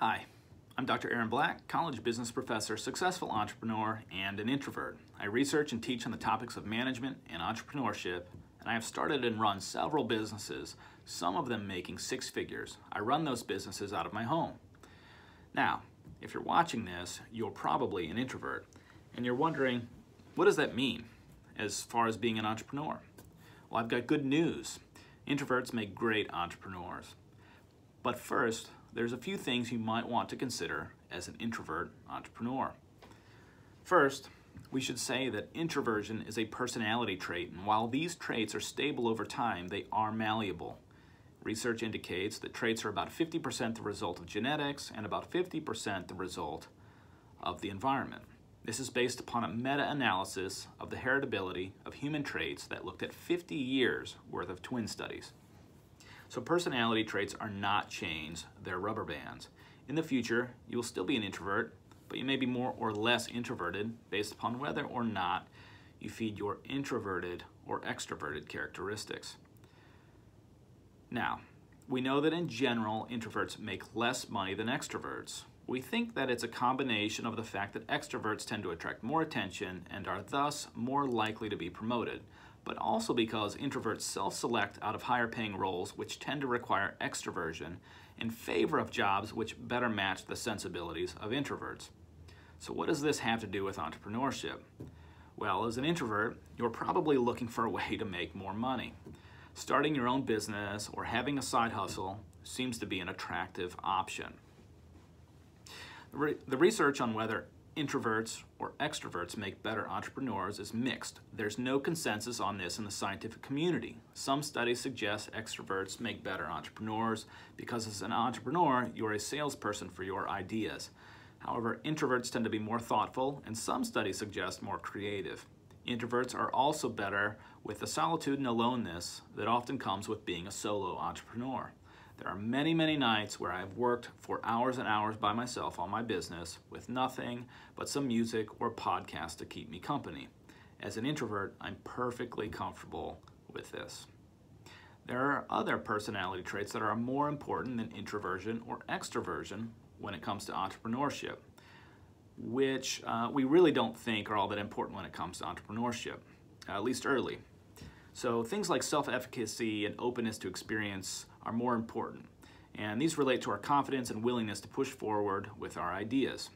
Hi, I'm Dr. Aaron Black, college business professor, successful entrepreneur, and an introvert. I research and teach on the topics of management and entrepreneurship, and I have started and run several businesses, some of them making six figures. I run those businesses out of my home. Now, if you're watching this, you're probably an introvert, and you're wondering, what does that mean as far as being an entrepreneur? Well, I've got good news. Introverts make great entrepreneurs. But first, there's a few things you might want to consider as an introvert entrepreneur. First, we should say that introversion is a personality trait, and while these traits are stable over time, they are malleable. Research indicates that traits are about 50% the result of genetics and about 50% the result of the environment. This is based upon a meta-analysis of the heritability of human traits that looked at 50 years worth of twin studies. So personality traits are not chains, they're rubber bands. In the future, you will still be an introvert, but you may be more or less introverted based upon whether or not you feed your introverted or extroverted characteristics. Now, we know that in general, introverts make less money than extroverts. We think that it's a combination of the fact that extroverts tend to attract more attention and are thus more likely to be promoted but also because introverts self-select out of higher paying roles which tend to require extroversion in favor of jobs which better match the sensibilities of introverts. So what does this have to do with entrepreneurship? Well, as an introvert, you're probably looking for a way to make more money. Starting your own business or having a side hustle seems to be an attractive option. The research on whether introverts or extroverts make better entrepreneurs is mixed. There's no consensus on this in the scientific community. Some studies suggest extroverts make better entrepreneurs because as an entrepreneur, you're a salesperson for your ideas. However, introverts tend to be more thoughtful and some studies suggest more creative. Introverts are also better with the solitude and aloneness that often comes with being a solo entrepreneur. There are many, many nights where I've worked for hours and hours by myself on my business with nothing but some music or podcast to keep me company. As an introvert, I'm perfectly comfortable with this. There are other personality traits that are more important than introversion or extroversion when it comes to entrepreneurship, which uh, we really don't think are all that important when it comes to entrepreneurship, at least early. So things like self-efficacy and openness to experience are more important. And these relate to our confidence and willingness to push forward with our ideas.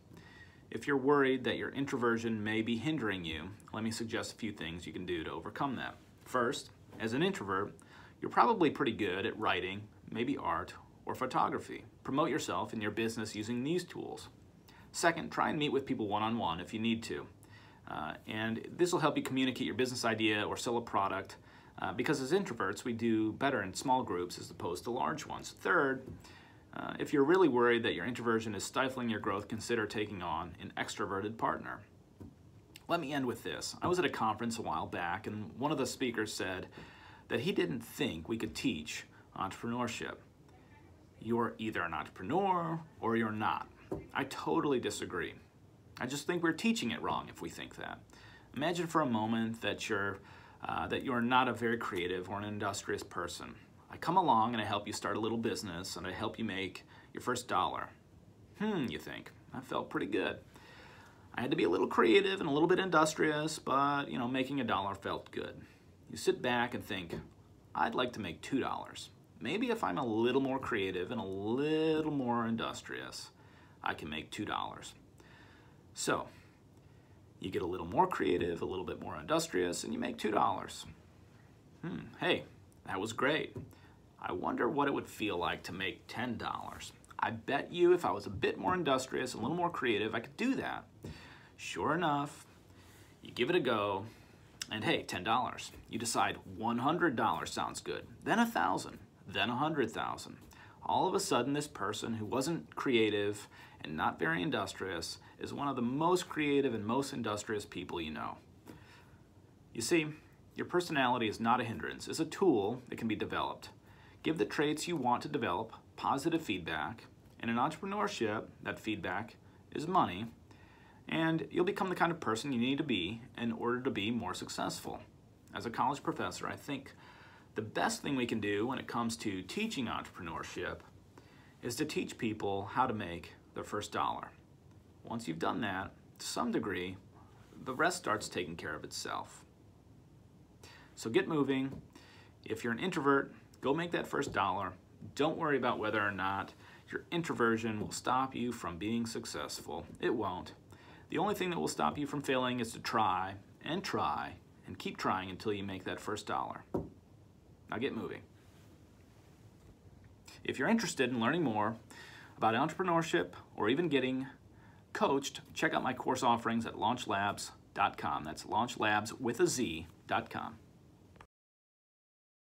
If you're worried that your introversion may be hindering you, let me suggest a few things you can do to overcome that. First, as an introvert, you're probably pretty good at writing, maybe art, or photography. Promote yourself and your business using these tools. Second, try and meet with people one-on-one -on -one if you need to. Uh, and this will help you communicate your business idea or sell a product uh, because as introverts, we do better in small groups as opposed to large ones. Third, uh, if you're really worried that your introversion is stifling your growth, consider taking on an extroverted partner. Let me end with this. I was at a conference a while back, and one of the speakers said that he didn't think we could teach entrepreneurship. You're either an entrepreneur or you're not. I totally disagree. I just think we're teaching it wrong if we think that. Imagine for a moment that you're uh, that you're not a very creative or an industrious person. I come along and I help you start a little business and I help you make your first dollar. Hmm, you think, that felt pretty good. I had to be a little creative and a little bit industrious, but you know, making a dollar felt good. You sit back and think, I'd like to make $2. Maybe if I'm a little more creative and a little more industrious, I can make $2. So, you get a little more creative, a little bit more industrious, and you make $2. Hmm, hey, that was great. I wonder what it would feel like to make $10. I bet you if I was a bit more industrious, a little more creative, I could do that. Sure enough, you give it a go, and hey, $10. You decide $100 sounds good, then a 1000 then a 100,000. All of a sudden, this person who wasn't creative and not very industrious is one of the most creative and most industrious people you know. You see, your personality is not a hindrance, it's a tool that can be developed. Give the traits you want to develop positive feedback, and in entrepreneurship, that feedback is money, and you'll become the kind of person you need to be in order to be more successful. As a college professor, I think the best thing we can do when it comes to teaching entrepreneurship is to teach people how to make their first dollar. Once you've done that, to some degree, the rest starts taking care of itself. So get moving. If you're an introvert, go make that first dollar. Don't worry about whether or not your introversion will stop you from being successful. It won't. The only thing that will stop you from failing is to try and try and keep trying until you make that first dollar. Now get moving. If you're interested in learning more about entrepreneurship or even getting coached, check out my course offerings at launchlabz.com. That's launchlabs with a Z.com.